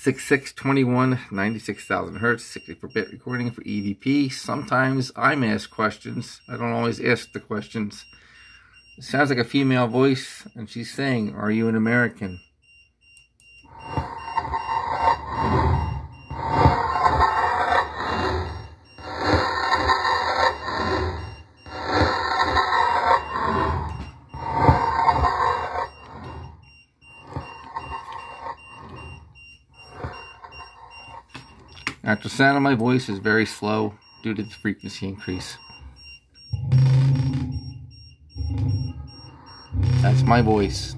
6621, 96,000 hertz, 64 bit recording for EVP. Sometimes I'm asked questions. I don't always ask the questions. It sounds like a female voice, and she's saying, Are you an American? Actual sound of my voice is very slow due to the frequency increase. That's my voice.